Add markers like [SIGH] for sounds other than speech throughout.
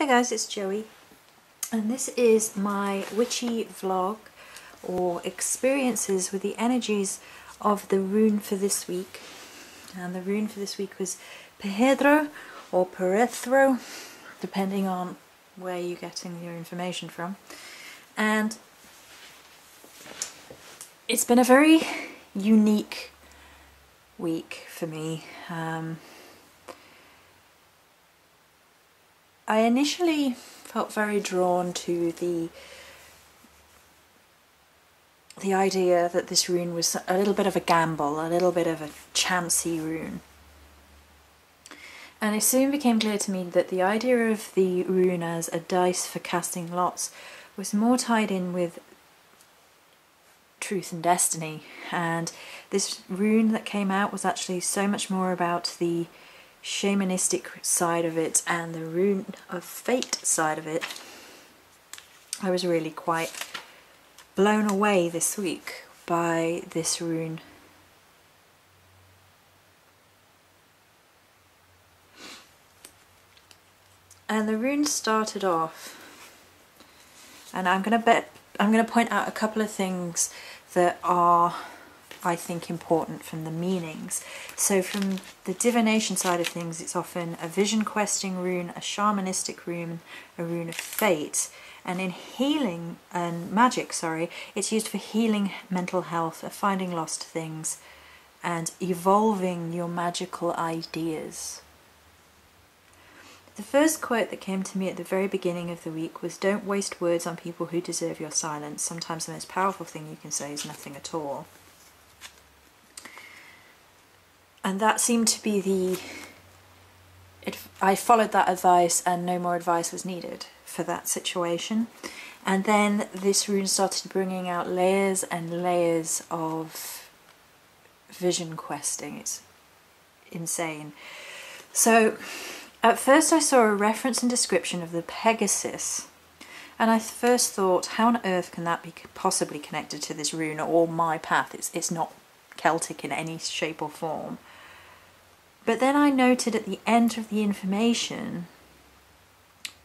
there guys, it's Joey. And this is my witchy vlog or experiences with the energies of the rune for this week. And the rune for this week was Perdhro or Perthro depending on where you're getting your information from. And it's been a very unique week for me. Um, I initially felt very drawn to the the idea that this rune was a little bit of a gamble, a little bit of a chancy rune. And it soon became clear to me that the idea of the rune as a dice for casting lots was more tied in with truth and destiny. And this rune that came out was actually so much more about the shamanistic side of it and the rune of fate side of it, I was really quite blown away this week by this rune. And the rune started off, and I'm gonna bet I'm gonna point out a couple of things that are I think important from the meanings. So from the divination side of things, it's often a vision questing rune, a shamanistic rune, a rune of fate. And in healing and magic, sorry, it's used for healing mental health, of finding lost things, and evolving your magical ideas. The first quote that came to me at the very beginning of the week was Don't waste words on people who deserve your silence. Sometimes the most powerful thing you can say is nothing at all and that seemed to be the it, I followed that advice and no more advice was needed for that situation. And then this rune started bringing out layers and layers of vision questing. It's insane. So at first I saw a reference and description of the Pegasus. And I first thought how on earth can that be possibly connected to this rune or my path? It's, it's not Celtic in any shape or form but then I noted at the end of the information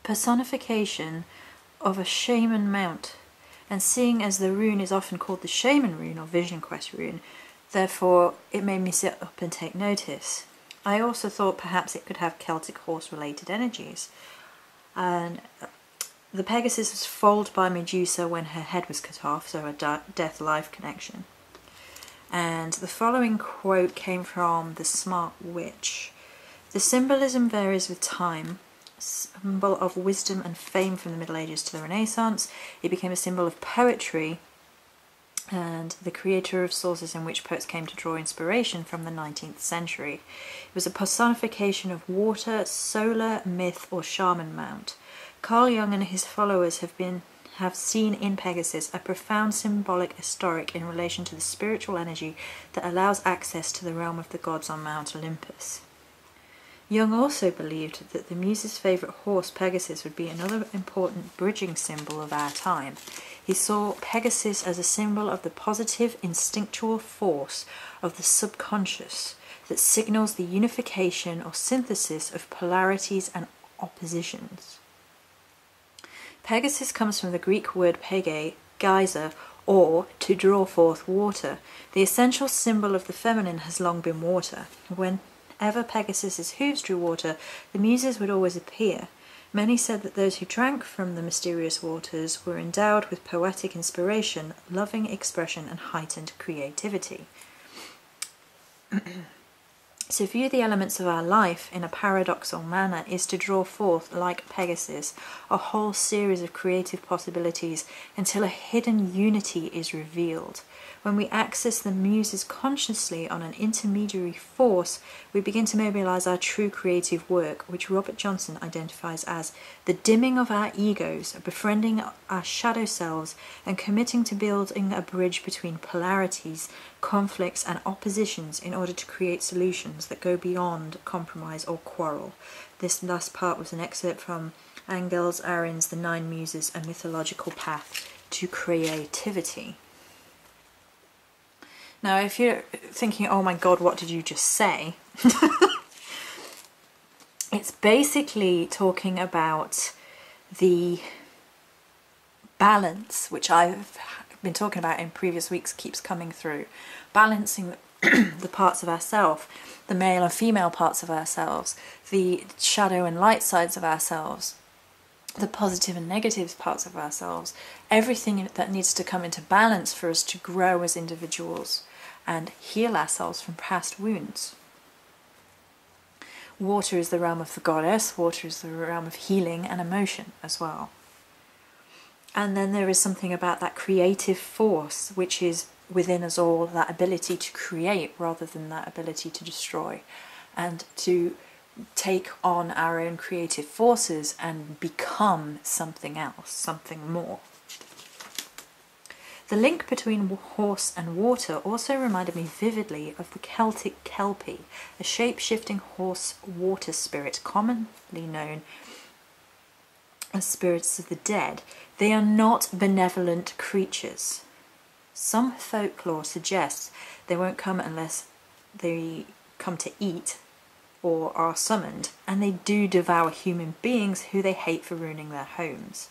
personification of a shaman mount. And seeing as the rune is often called the shaman rune or vision quest rune, therefore it made me sit up and take notice. I also thought perhaps it could have Celtic horse related energies. And uh, the Pegasus was foaled by Medusa when her head was cut off, so a death life connection. And the following quote came from The Smart Witch. The symbolism varies with time. Symbol of wisdom and fame from the Middle Ages to the Renaissance. It became a symbol of poetry and the creator of sources in which poets came to draw inspiration from the 19th century. It was a personification of water, solar, myth, or shaman mount. Carl Jung and his followers have been have seen in Pegasus a profound symbolic historic in relation to the spiritual energy that allows access to the realm of the gods on Mount Olympus. Jung also believed that the Muse's favourite horse, Pegasus, would be another important bridging symbol of our time. He saw Pegasus as a symbol of the positive instinctual force of the subconscious that signals the unification or synthesis of polarities and oppositions. Pegasus comes from the Greek word pege, geyser, or to draw forth water. The essential symbol of the feminine has long been water. Whenever Pegasus's hooves drew water, the muses would always appear. Many said that those who drank from the mysterious waters were endowed with poetic inspiration, loving expression, and heightened creativity. [CLEARS THROAT] To view the elements of our life in a paradoxal manner is to draw forth, like Pegasus, a whole series of creative possibilities until a hidden unity is revealed. When we access the muses consciously on an intermediary force, we begin to mobilize our true creative work, which Robert Johnson identifies as the dimming of our egos, befriending our shadow selves, and committing to building a bridge between polarities, conflicts, and oppositions in order to create solutions that go beyond compromise or quarrel. This last part was an excerpt from Angeles Arrien's The Nine Muses, A Mythological Path to Creativity. Now, if you're thinking, oh my god, what did you just say? [LAUGHS] it's basically talking about the balance, which I've been talking about in previous weeks, keeps coming through. Balancing [CLEARS THROAT] the parts of ourselves, the male and female parts of ourselves, the shadow and light sides of ourselves, the positive and negative parts of ourselves, everything that needs to come into balance for us to grow as individuals and heal ourselves from past wounds. Water is the realm of the goddess, water is the realm of healing and emotion as well. And then there is something about that creative force which is within us all, that ability to create rather than that ability to destroy, and to take on our own creative forces and become something else, something more. The link between horse and water also reminded me vividly of the Celtic Kelpie, a shape shifting horse water spirit commonly known as spirits of the dead. They are not benevolent creatures. Some folklore suggests they won't come unless they come to eat or are summoned, and they do devour human beings who they hate for ruining their homes.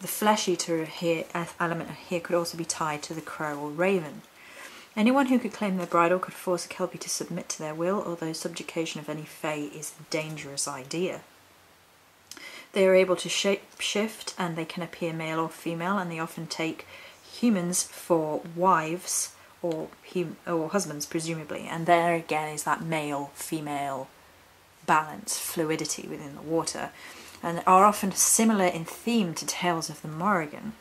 The flesh eater here, element here could also be tied to the crow or raven. Anyone who could claim their bridle could force a Kelpie to submit to their will, although subjugation of any Fae is a dangerous idea. They are able to shape shift and they can appear male or female, and they often take humans for wives or hum- or husbands, presumably. And there again is that male female balance, fluidity within the water and are often similar in theme to tales of the Morrigan.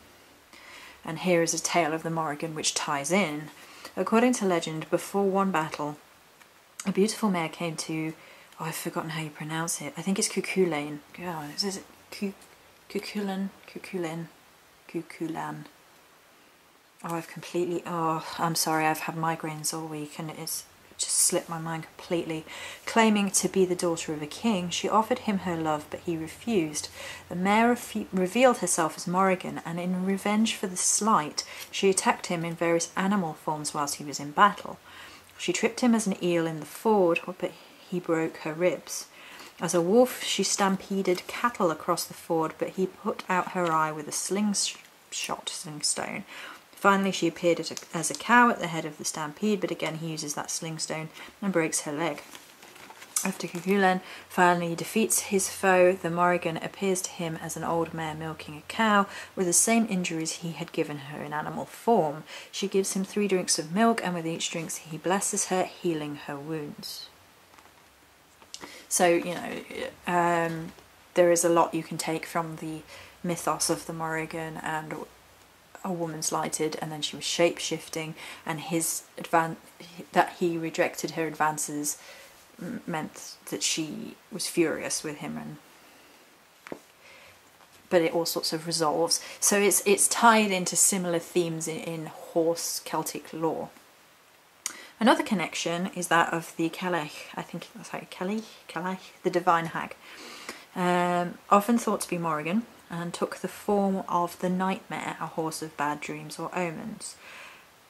And here is a tale of the Morrigan which ties in. According to legend, before one battle, a beautiful mare came to. Oh, I've forgotten how you pronounce it. I think it's Cuchulain. God, is it Cuchulain? Cuchulain? Cuchulain. Oh, I've completely. Oh, I'm sorry. I've had migraines all week, and it's just slipped my mind completely. Claiming to be the daughter of a king, she offered him her love, but he refused. The mare revealed herself as Morrigan, and in revenge for the slight, she attacked him in various animal forms whilst he was in battle. She tripped him as an eel in the ford, but he broke her ribs. As a wolf, she stampeded cattle across the ford, but he put out her eye with a slingshot slingstone. Finally, she appeared as a, as a cow at the head of the stampede, but again he uses that slingstone and breaks her leg. After Cuchulain finally defeats his foe, the Morrigan appears to him as an old mare milking a cow with the same injuries he had given her in animal form. She gives him three drinks of milk, and with each drink he blesses her, healing her wounds. So, you know, um, there is a lot you can take from the mythos of the Morrigan and a woman's lighted and then she was shape shifting and his advan- that he rejected her advances meant that she was furious with him and but it all sorts of resolves. So it's it's tied into similar themes in, in horse celtic lore another connection is that of the Cailleach, I think that's how Kelly, Cailleach, the divine hag, um, often thought to be Morrigan, and took the form of the nightmare, a horse of bad dreams or omens.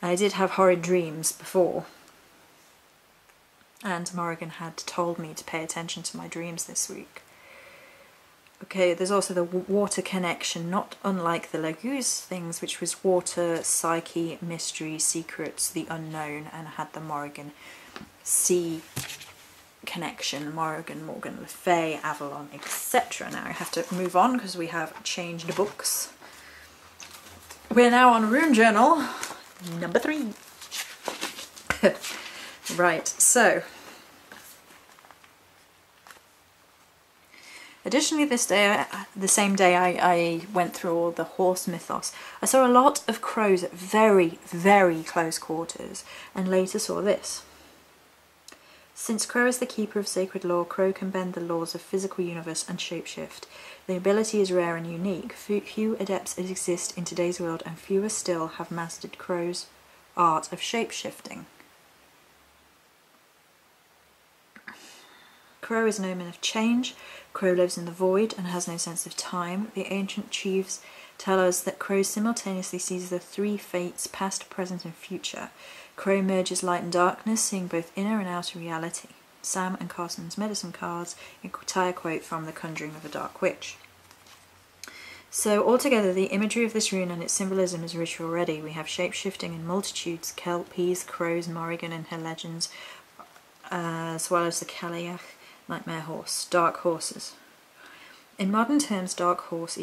I did have horrid dreams before, and Morrigan had told me to pay attention to my dreams this week. Okay, there's also the water connection, not unlike the Laguz things, which was water, psyche, mystery, secrets, the unknown, and had the Morrigan sea connection, Morrigan, Morgan Le Fay, Avalon, etc. Now I have to move on because we have changed books. We're now on Rune Journal number three. [LAUGHS] right, so. Additionally, this day, uh, the same day I, I went through all the horse mythos, I saw a lot of crows at very, very close quarters, and later saw this. Since Crow is the keeper of sacred law, Crow can bend the laws of physical universe and shapeshift. The ability is rare and unique. Few adepts exist in today's world, and fewer still have mastered Crow's art of shapeshifting. Crow is an omen of change. Crow lives in the void and has no sense of time. The ancient chiefs tell us that Crow simultaneously sees the three fates, past, present, and future. Crow merges light and darkness, seeing both inner and outer reality. Sams and Carson's medicine cards, entire quote from The Conjuring of a Dark Witch. So altogether, the imagery of this rune and its symbolism is rich already. We have shape-shifting in multitudes, kelpies, crows, morrigan in her legends, uh, as well as the Cailleach, nightmare horse, dark horses. In modern terms, dark horse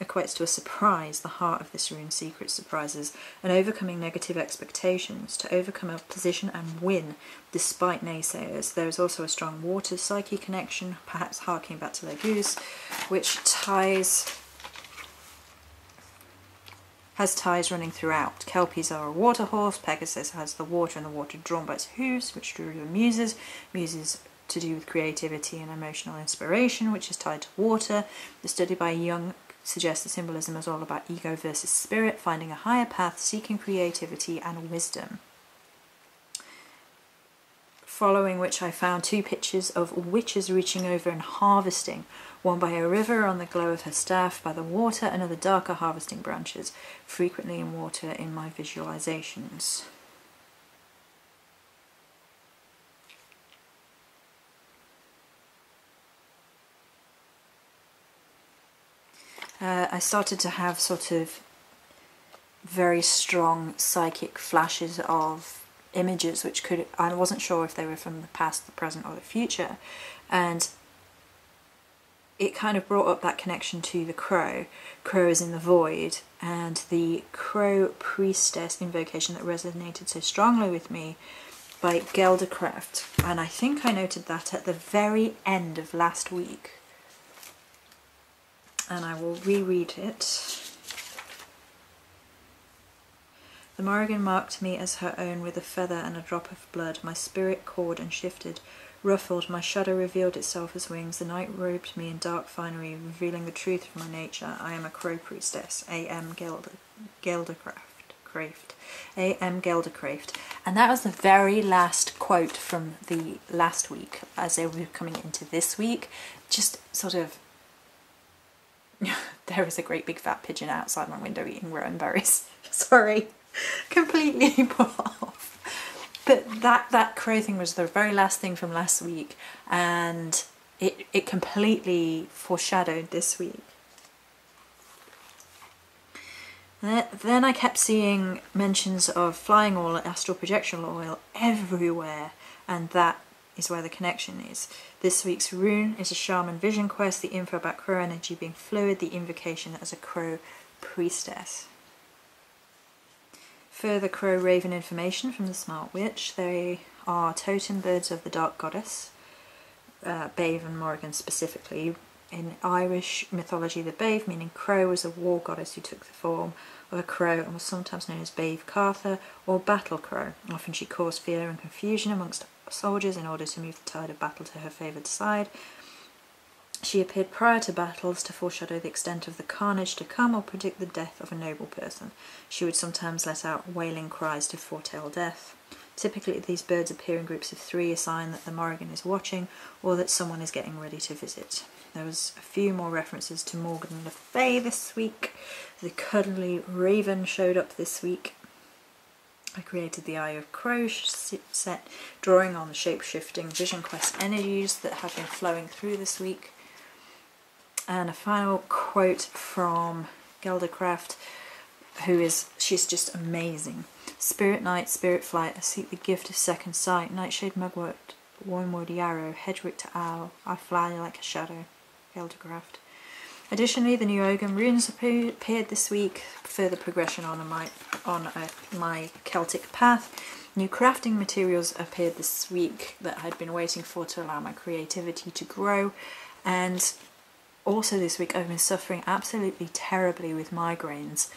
equates to a surprise, the heart of this rune, secret surprises, and overcoming negative expectations, to overcome a position and win despite naysayers. There is also a strong water psyche connection, perhaps harking back to goose, which ties has ties running throughout. Kelpies are a water horse, Pegasus has the water and the water drawn by its hooves, which drew the muses. Muses to do with creativity and emotional inspiration, which is tied to water. The study by Jung suggests the symbolism is all about ego versus spirit, finding a higher path, seeking creativity and wisdom. Following which, I found two pictures of witches reaching over and harvesting one by a river on the glow of her staff, by the water, another darker harvesting branches, frequently in water in my visualizations. Uh, I started to have sort of very strong psychic flashes of images which could I wasn't sure if they were from the past, the present or the future and it kind of brought up that connection to the crow. Crow is in the void, and the crow priestess invocation that resonated so strongly with me by Geldercraft. And I think I noted that at the very end of last week. And I will reread it. The Morrigan marked me as her own with a feather and a drop of blood. My spirit cawed and shifted, Ruffled, my shadow revealed itself as wings. The night robed me in dark finery, revealing the truth of my nature. I am a crow priestess. A.M. Gelder, Geldercraft. Craft. A.M. Geldercraft. And that was the very last quote from the last week as they were coming into this week. Just sort of. [LAUGHS] there is a great big fat pigeon outside my window eating rowan berries. [LAUGHS] Sorry. Completely [LAUGHS] put off. But that that crow thing was the very last thing from last week, and it it completely foreshadowed this week. Then I kept seeing mentions of flying oil, astral projection oil everywhere, and that is where the connection is. This week's rune is a shaman vision quest, the info about crow energy being fluid, the invocation as a crow priestess. Further crow raven information from the Smart Witch. They are totem birds of the Dark Goddess, uh, Badb and Morrigan specifically. In Irish mythology, the Badb, meaning crow, was a war goddess who took the form of a crow and was sometimes known as Badb Catha or Battle Crow. Often she caused fear and confusion amongst soldiers in order to move the tide of battle to her favoured side. She appeared prior to battles to foreshadow the extent of the carnage to come or predict the death of a noble person. She would sometimes let out wailing cries to foretell death. Typically, these birds appear in groups of three, a sign that the Morrigan is watching or that someone is getting ready to visit. There was a few more references to Morgan Le Fay this week. The cuddly raven showed up this week. I created the Eye of Crow set, drawing on the shape-shifting Vision Quest energies that have been flowing through this week. And a final quote from Geldercraft, who is, she's just amazing. Spirit night, spirit flight, I seek the gift of second sight. Nightshade mugwort, wormwood yarrow, hedgewick to owl, I fly like a shadow. Geldercraft. Additionally, the new Ogham runes appeared this week, further progression on my on a, my Celtic path. New crafting materials appeared this week that I'd been waiting for to allow my creativity to grow, and also this week I've been suffering absolutely terribly with migraines.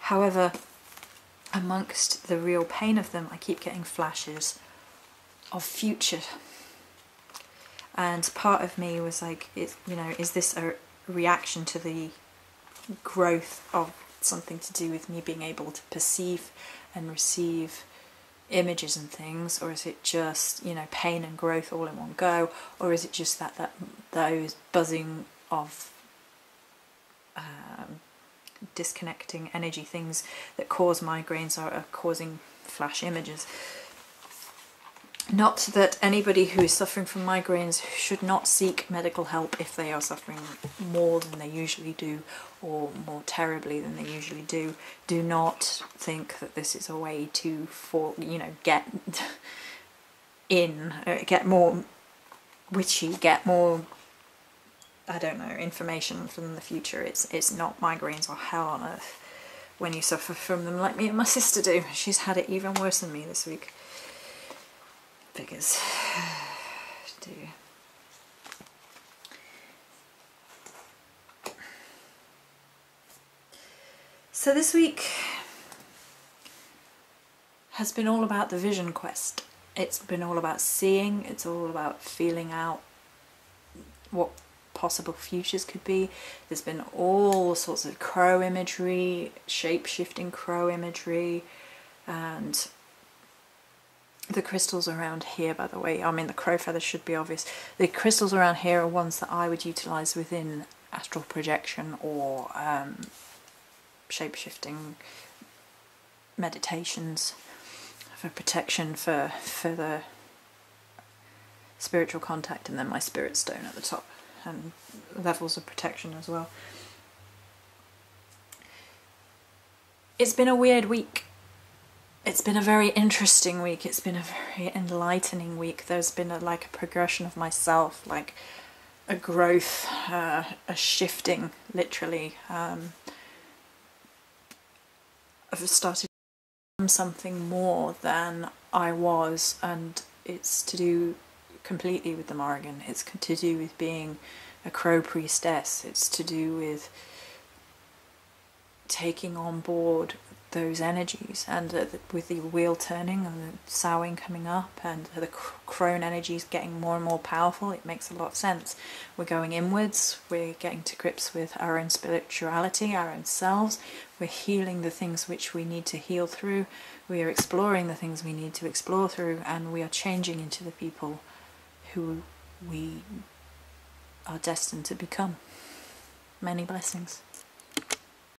However, amongst the real pain of them, I keep getting flashes of future. And part of me was like, it, you know, is this a reaction to the growth of something to do with me being able to perceive and receive images and things, or is it just you know pain and growth all in one go, or is it just that that those buzzing of um, disconnecting energy things that cause migraines are, are causing flash images. Not that anybody who is suffering from migraines should not seek medical help if they are suffering more than they usually do or more terribly than they usually do. Do not think that this is a way to, for you know, get [LAUGHS] in, uh, get more witchy, get more. I don't know information from the future. It's it's not migraines or hell on earth when you suffer from them like me and my sister do. She's had it even worse than me this week figures do. So this week has been all about the vision quest. It's been all about seeing, it's all about feeling out what possible futures could be. There's been all sorts of crow imagery, shape shifting crow imagery, and the crystals around here, by the way, I mean the crow feathers should be obvious. The crystals around here are ones that I would utilise within astral projection or um, shape-shifting meditations for protection for, for the spiritual contact and then my spirit stone at the top and levels of protection as well. It's been a weird week it's been a very interesting week. It's been a very enlightening week. There's been a, like a progression of myself, like a growth, uh, a shifting, literally. Um, I've started something more than I was, and it's to do completely with the Morrigan. It's to do with being a crow priestess. It's to do with taking on board those energies and uh, with the wheel turning and the sowing coming up and the crone energies getting more and more powerful it makes a lot of sense. We're going inwards we're getting to grips with our own spirituality our own selves. We're healing the things which we need to heal through. We are exploring the things we need to explore through and we are changing into the people who we are destined to become. Many blessings